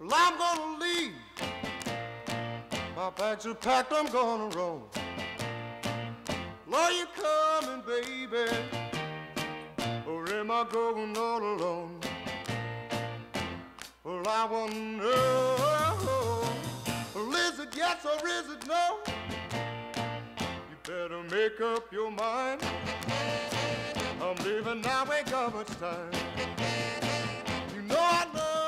Well, I'm gonna leave. My bags are packed, I'm gonna roam. Are you coming, baby? Or am I going all alone? Well, I wanna know, is it yes or is it no? You better make up your mind. I'm leaving now, ain't got much time. You know I love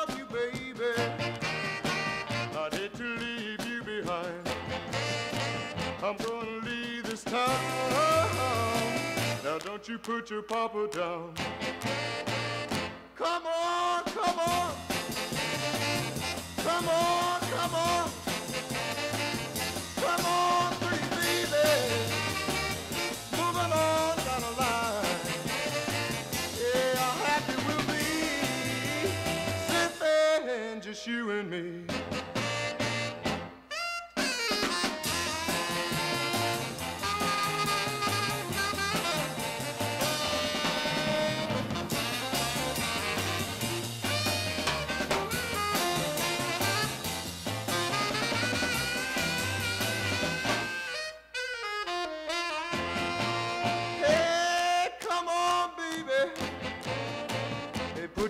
I'm gonna leave this town. Now don't you put your papa down. Come on, come on. Come on, come on. Come on, pretty baby. Moving on down the line. Yeah, how happy we'll be. Sitting just you and me.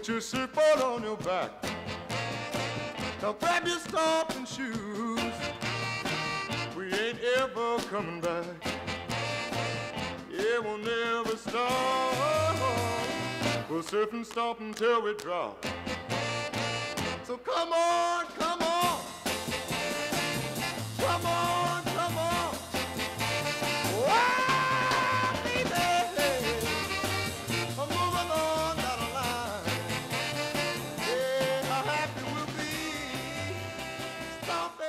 Put your surfboard on your back. Now grab your stomping shoes. We ain't ever coming back. Yeah, we'll never stop. We'll surf and stomp until we drop. So come on, come off